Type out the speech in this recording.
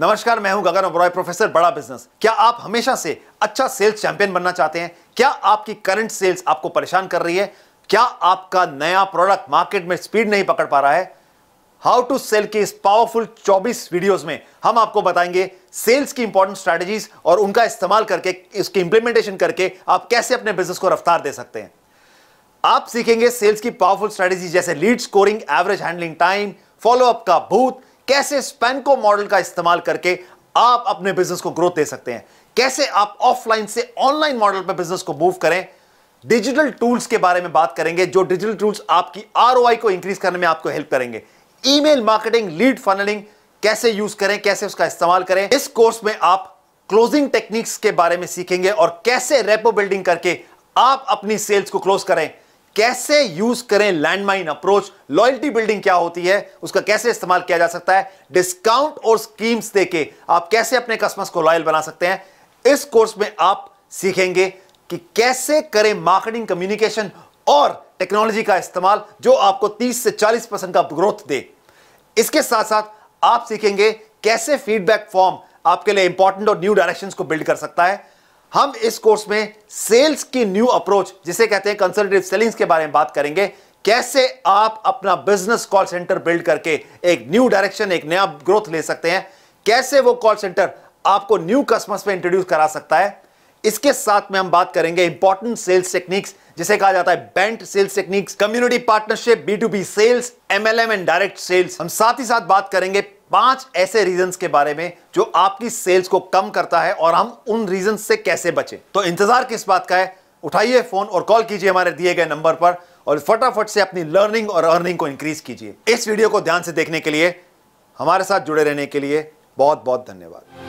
नमस्कार, मैं हूँ गगन ओबरॉय, प्रोफेसर बड़ा बिज़नेस। क्या आप हमेशा से अच्छा सेल्स चैंपियन बनना चाहते हैं? क्या आपकी करंट सेल्स आपको परेशान कर रही है? क्या आपका नया प्रोडक्ट मार्केट में स्पीड नहीं पकड़ पा रहा है? हाउ टू सेल के इस पावरफुल 24 वीडियोस में हम आपको बताएँगे सेल्स की इंपॉर्टेंट स्ट्रेटजीज और उनका इस्तेमाल करके, इसकी इंप्लीमेंटेशन करके आप कैसे अपने बिज़नेस को रफ्तार दे सकते हैं। आप सीखेंगे सेल्स की पावरफुल स्ट्रेटजी जैसे lead scoring average handling time follow up का भूत कैसे स्पेनको मॉडल का इस्तेमाल करके आप अपने बिज़नेस को ग्रोथ दे सकते हैं? कैसे आप ऑफलाइन से ऑनलाइन मॉडल पर बिज़नेस को मूव करें? डिजिटल टूल्स के बारे में बात करेंगे, जो डिजिटल टूल्स आपकी आरओआई को इंक्रीज करने में आपको हेल्प करेंगे। ईमेल मार्केटिंग लीड फनलिंग कैसे यूज़ करें, कैसे उसका इस्तेमाल करें? इस कोर्स में आप क्लोजिंग टेक्निक्स के बारे में सीखेंगे और कैसे रेपो बिल्डिंग करके आप अपनी सेल्स को क्लोज करें। कैसे यूज़ करें लैंडमाइन अप्रोच लॉयल्टी बिल्डिंग क्या होती है? उसका कैसे इस्तेमाल किया जा सकता है? डिस्काउंट और स्कीम्स देके आप कैसे अपने कस्टमर्स को लॉयल बना सकते हैं? इस कोर्स में आप सीखेंगे कि कैसे करें मार्केटिंग कम्युनिकेशन और टेक्नोलॉजी का इस्तेमाल जो आपको 30 से 40 परसेंट का ग्रोथ दे। इसके साथ साथ आप सीखेंगे कैसे फीडबैक फॉर्म आपके लिए इंपॉर्टेंट और न्यू डायरेक्शंस को बिल्ड कर सकता है। हम इस कोर्स में सेल्स की न्यू अप्रोच, जिसे कहते हैं कंसल्टेटिव सेलिंग्स के बारे में बात करेंगे। कैसे आप अपना बिज़नेस कॉल सेंटर बिल्ड करके एक न्यू डायरेक्शन एक नया ग्रोथ ले सकते हैं? कैसे वो कॉल सेंटर आपको न्यू कस्टमर्स में इंट्रोड्यूस करा सकता है? इसके साथ में हम बात करेंगे इंपॉर्टेंट सेल्स टेक्निक्स जिसे कहा जाता है bent sales techniques community partnership B to B sales MLM and direct sales हम साथ ही साथ बात करेंगे पाँच ऐसे रीजंस के बारे में जो आपकी सेल्स को कम करता है और हम उन रीजन से कैसे बचे। तो इंतज़ार किस बात का है? उठाइए फ़ोन और कॉल कीजिए हमारे दिए गए नंबर पर और फटाफट से अपनी लर्निंग और अर्निंग को इंक्रीज कीजिए। इस वीडियो को ध्यान से देखने के लिए हमारे साथ जुड़े रहने के लिए बहुत बहुत धन्यवाद।